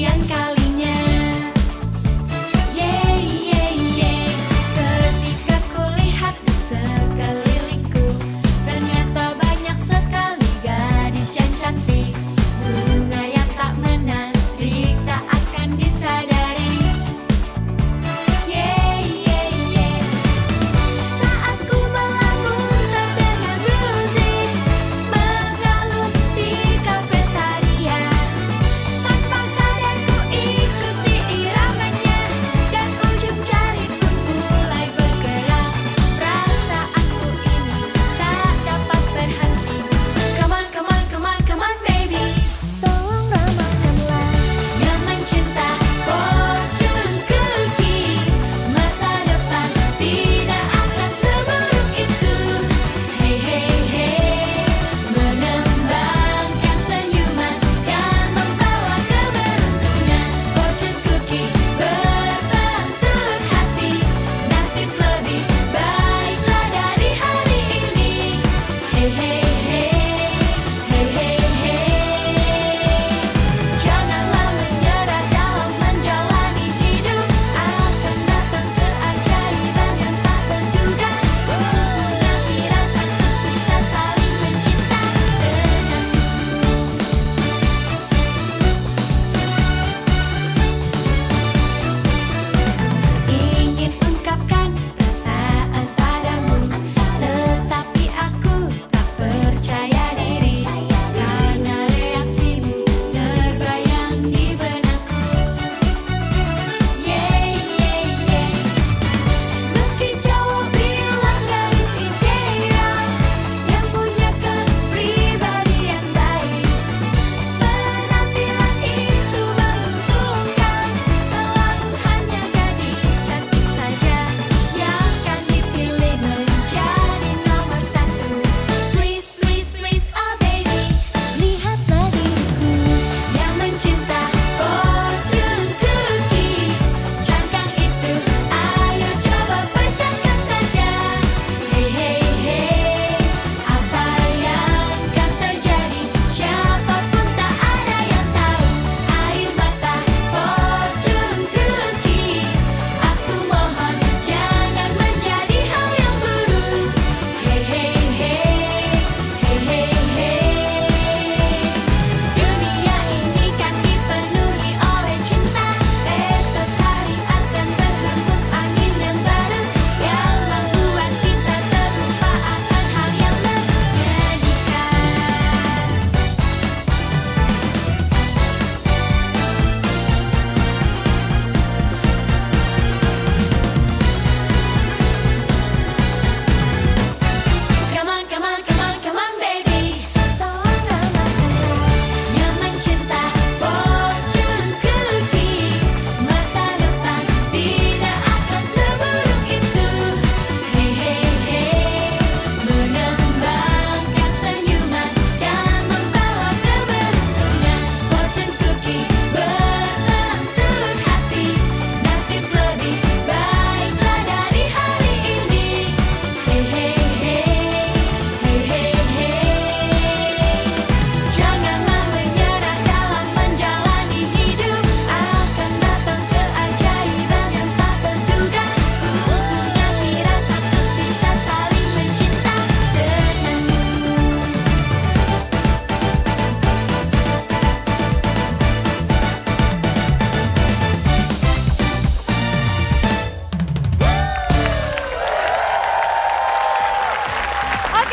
勇敢。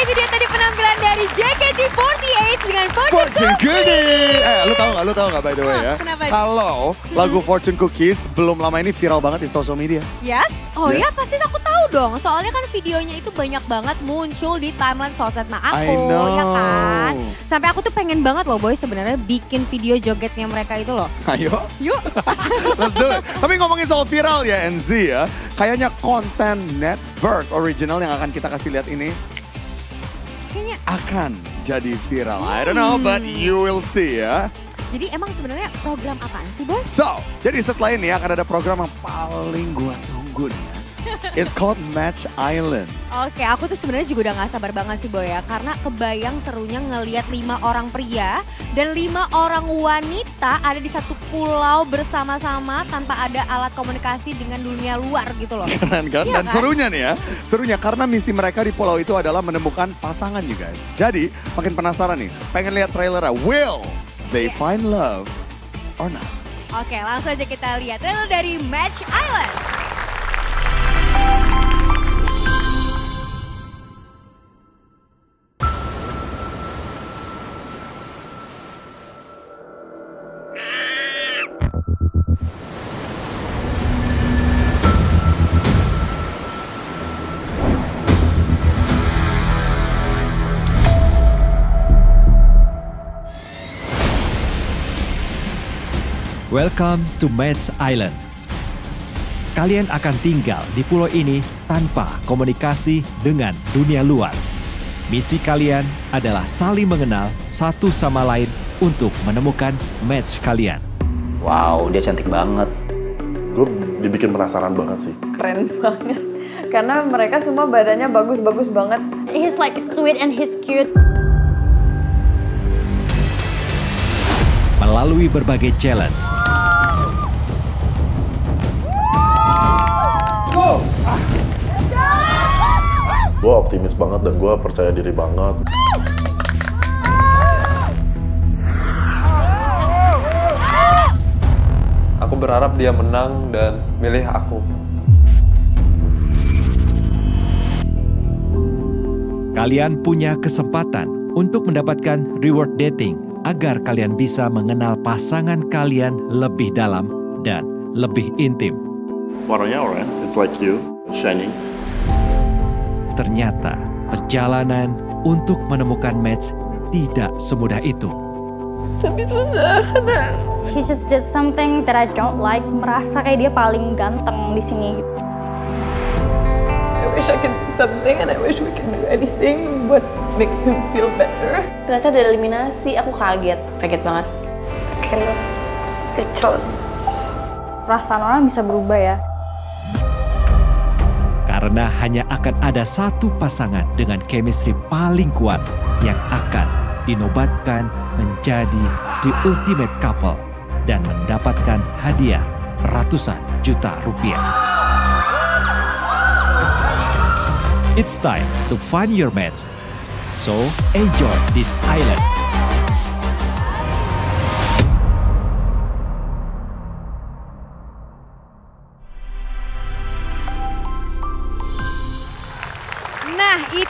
48 dengan Fortune, Fortune Cookies. Eh, lu tahu nggak? Lu tahu nggak by the way ya? Kenapa? Kalau lagu Fortune Cookies belum lama ini viral banget di social media. Yes? Oh Yeah. ya pasti aku tahu dong. Soalnya kan videonya itu banyak banget muncul di timeline sosmed nah aku, I know. ya kan? Sampai aku tuh pengen banget loh boy sebenarnya bikin video jogetnya mereka itu loh. Ayo, Yuk. let's do it. Tapi ngomongin soal viral ya NZ ya, kayaknya konten Netverse original yang akan kita kasih lihat ini Kayaknya akan jadi viral. I don't know, but you will see ya. jadi emang sebenarnya program apaan sih boy? So, jadi setelah ini akan ada program yang paling gua tunggu nih ya. It's called Match Island. Oke, aku tuh sebenarnya juga udah gak sabar banget sih Boy ya. Karena kebayang serunya ngelihat lima orang pria dan lima orang wanita ada di satu pulau bersama-sama tanpa ada alat komunikasi dengan dunia luar gitu loh. Keren kan? Iya Dan kan? serunya nih ya, serunya karena misi mereka di pulau itu adalah menemukan pasangan you guys. Jadi, makin penasaran nih, pengen lihat trailernya. Will they find love or not? Oke, langsung aja kita lihat trailer dari Match Island. Welcome to Match Island. Kalian akan tinggal di pulau ini tanpa komunikasi dengan dunia luar. Misi kalian adalah saling mengenal satu sama lain untuk menemukan match kalian. Wow, dia cantik banget. gue dibikin penasaran banget sih. keren banget karena mereka semua badannya bagus-bagus banget He's like sweet and he's cute. Melalui berbagai challenge, Gue optimis banget dan gue percaya diri banget. Aku berharap dia menang dan milih aku. kalian punya kesempatan untuk mendapatkan reward dating agar kalian bisa mengenal pasangan kalian lebih dalam dan lebih intim. Warnanya orange, it's like you, shining. Ternyata perjalanan untuk menemukan match tidak semudah itu. tapi susah karena He just did something that I don't like. Merasa kayak dia paling ganteng di sini. I wish I could do something and I wish we can do anything but make him feel better Ternyata udah eliminasi, aku kaget, kaget banget. cannot speechless Perasaan orang bisa berubah ya. Karena hanya akan ada satu pasangan dengan chemistry paling kuat yang akan dinobatkan menjadi the ultimate couple dan mendapatkan hadiah ratusan juta rupiah. It's time to find your match. So enjoy this island.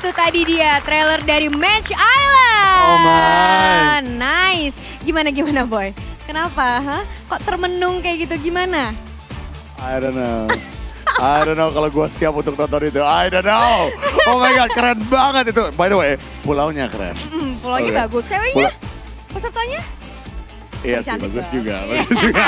Itu tadi dia trailer dari Match Island. Oh my. Nice. Gimana gimana boy? Kenapa? Hah? Kok termenung kayak gitu gimana? I don't know. I don't know kalau gue siap untuk nonton itu. I don't know. Oh my god, keren banget itu. By the way, pulaunya keren. Hmm, pulaunya Oke. bagus. Ceweknya? Pulau- Pesertanya? Iya sih, bagus juga. Bagus juga.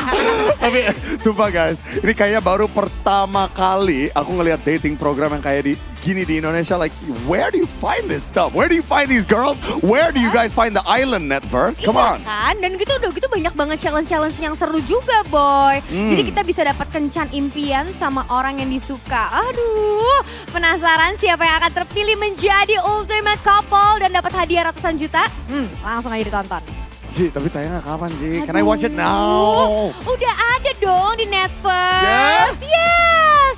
Tapi sumpah guys, ini kayaknya baru pertama kali aku ngelihat dating program yang kayak di gini di Indonesia. Like, where do you find this stuff? Where do you find these girls? Where do you guys find the island netverse? Come Iya on. kan? Dan gitu udah gitu banyak banget challenge-challenge yang seru juga boy. Hmm. Jadi kita bisa dapat kencan impian sama orang yang disuka. Aduh, penasaran siapa yang akan terpilih menjadi ultimate couple dan dapat hadiah ratusan juta? Hmm, langsung aja ditonton. Ji, tapi tayangnya kapan Ji? Can I watch it now? Aduh, Udah ada dong di Netverse. Yes? Yes.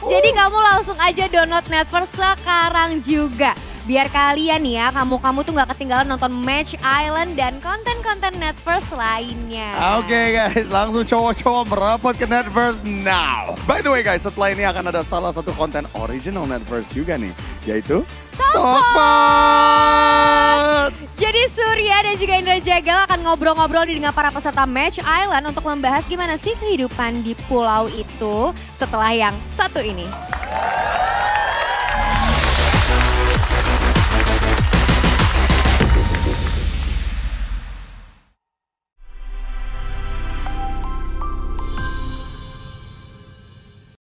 Jadi kamu langsung aja download Netverse sekarang juga. Biar kalian ya, kamu-kamu tuh nggak ketinggalan nonton Match Island dan konten-konten Netverse lainnya. Oke guys, langsung cowok-cowok merapat ke Netverse now. By the way guys, setelah ini akan ada salah satu konten original Netverse juga nih, yaitu Coklat. Jadi Surya dan juga Indra Jagal akan ngobrol-ngobrol dengan para peserta Match Island untuk membahas gimana sih kehidupan di pulau itu setelah yang satu ini.